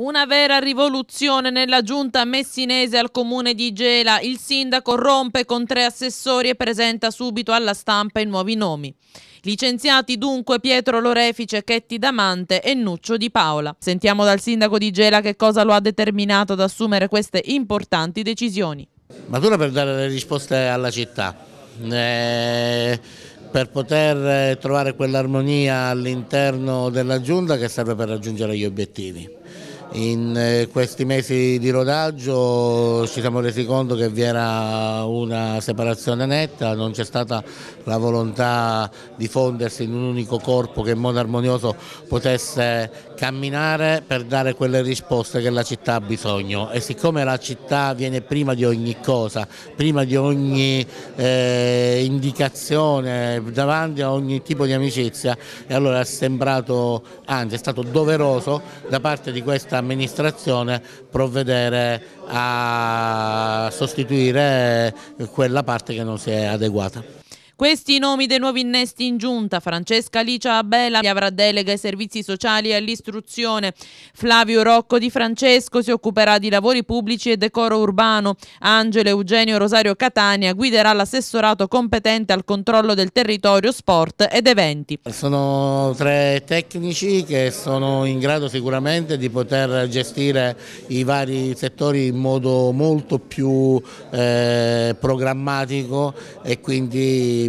Una vera rivoluzione nella giunta messinese al comune di Gela. Il sindaco rompe con tre assessori e presenta subito alla stampa i nuovi nomi. Licenziati dunque Pietro Lorefice, Chetti Damante e Nuccio Di Paola. Sentiamo dal sindaco di Gela che cosa lo ha determinato ad assumere queste importanti decisioni. Matura per dare le risposte alla città. Eh per poter trovare quell'armonia all'interno della giunta che serve per raggiungere gli obiettivi. In eh, questi mesi di rodaggio ci siamo resi conto che vi era una separazione netta, non c'è stata la volontà di fondersi in un unico corpo che in modo armonioso potesse camminare per dare quelle risposte che la città ha bisogno. E siccome la città viene prima di ogni cosa, prima di ogni eh, indicazione, davanti a ogni tipo di amicizia e allora è sembrato, anzi è stato doveroso da parte di questa amministrazione provvedere a sostituire quella parte che non si è adeguata. Questi i nomi dei nuovi innesti in giunta. Francesca Alicia Abela avrà delega ai servizi sociali e all'istruzione. Flavio Rocco di Francesco si occuperà di lavori pubblici e decoro urbano. Angelo Eugenio Rosario Catania guiderà l'assessorato competente al controllo del territorio, sport ed eventi. Sono tre tecnici che sono in grado sicuramente di poter gestire i vari settori in modo molto più eh, programmatico e quindi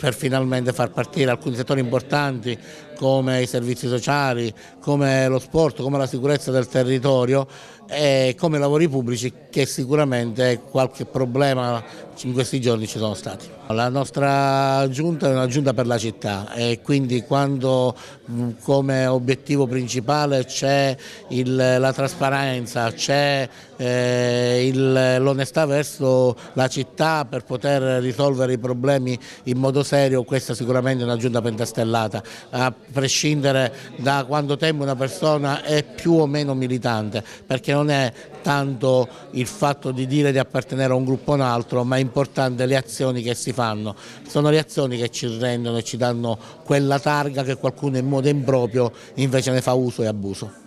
per finalmente far partire alcuni settori importanti come i servizi sociali, come lo sport, come la sicurezza del territorio e come i lavori pubblici che sicuramente qualche problema in questi giorni ci sono stati. La nostra giunta è una giunta per la città e quindi quando come obiettivo principale c'è la trasparenza, c'è eh, l'onestà verso la città per poter risolvere i problemi in modo serio, questa sicuramente è una giunta pentastellata, a prescindere da quanto tempo una persona è più o meno militante, perché non è tanto il fatto di dire di appartenere a un gruppo o un altro, ma è importante le azioni che si fanno. Sono le azioni che ci rendono e ci danno quella targa che qualcuno in modo improprio invece ne fa uso e abuso.